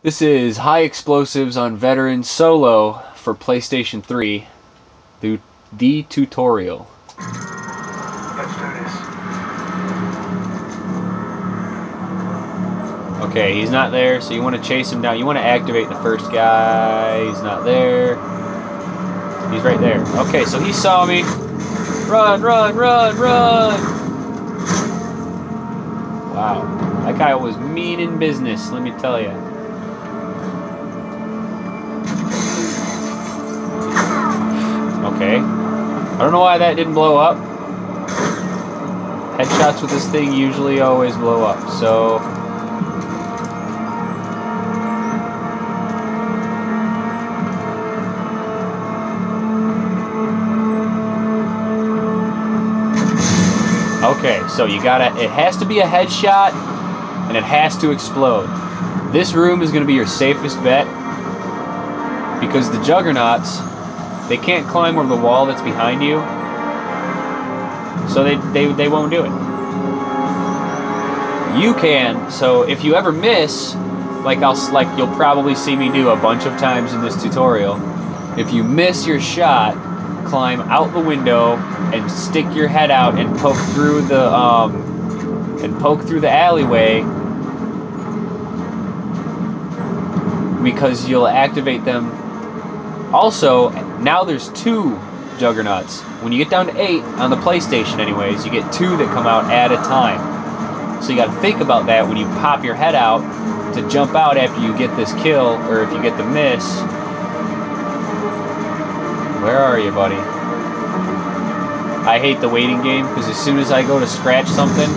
This is High Explosives on Veteran Solo for PlayStation 3, the, the tutorial. Let's do this. Okay, he's not there, so you want to chase him down. You want to activate the first guy. He's not there. He's right there. Okay, so he saw me. Run, run, run, run! Wow. That guy was mean in business, let me tell you. Okay. I don't know why that didn't blow up. Headshots with this thing usually always blow up, so... Okay, so you gotta, it has to be a headshot, and it has to explode. This room is gonna be your safest bet, because the Juggernauts, they can't climb over the wall that's behind you, so they, they, they won't do it. You can, so if you ever miss, like I'll, like you'll probably see me do a bunch of times in this tutorial, if you miss your shot, climb out the window and stick your head out and poke through the um, and poke through the alleyway because you'll activate them. Also, now there's two juggernauts. When you get down to eight on the PlayStation, anyways, you get two that come out at a time. So you got to think about that when you pop your head out to jump out after you get this kill or if you get the miss where are you, buddy? I hate the waiting game because as soon as I go to scratch something,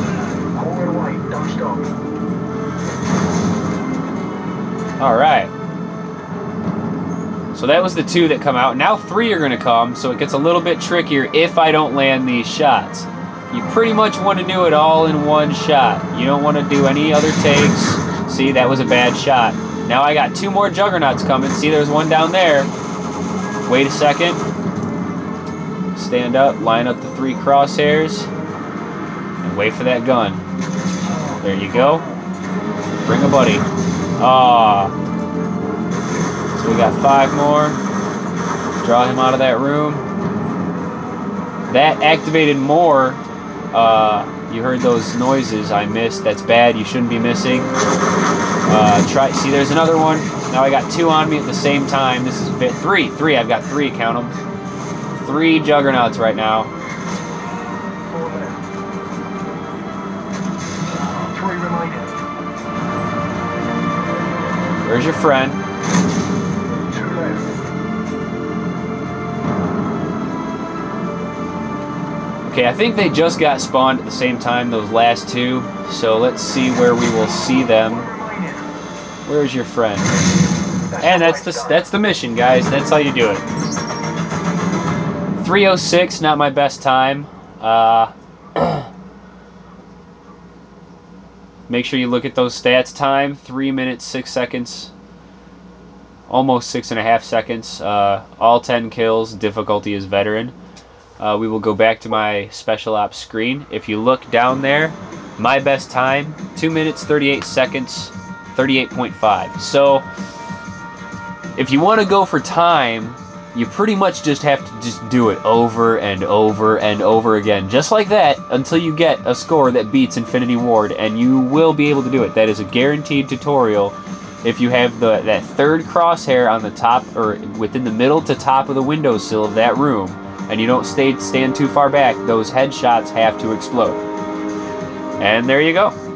Hold So that was the two that come out. Now three are going to come, so it gets a little bit trickier if I don't land these shots. You pretty much want to do it all in one shot. You don't want to do any other takes. See, that was a bad shot. Now I got two more juggernauts coming. See, there's one down there. Wait a second. Stand up, line up the three crosshairs, and wait for that gun. There you go. Bring a buddy. Ah. So we got five more. Draw him out of that room. That activated more. Uh, you heard those noises I missed. That's bad. You shouldn't be missing. Uh, try. See, there's another one. Now I got two on me at the same time. This is bit three. Three. I've got three. Count them. Three juggernauts right now. Three remaining. Where's your friend? Okay, I think they just got spawned at the same time. Those last two. So let's see where we will see them. Where's your friend? And that's the that's the mission, guys. That's how you do it. 306, not my best time. Uh, make sure you look at those stats. Time three minutes six seconds, almost six and a half seconds. Uh, all 10 kills. Difficulty is veteran. Uh, we will go back to my special ops screen. If you look down there, my best time two minutes 38 seconds, 38.5. So if you want to go for time, you pretty much just have to just do it over and over and over again, just like that, until you get a score that beats Infinity Ward, and you will be able to do it. That is a guaranteed tutorial. If you have the that third crosshair on the top or within the middle to top of the windowsill of that room, and you don't stay stand too far back, those headshots have to explode. And there you go.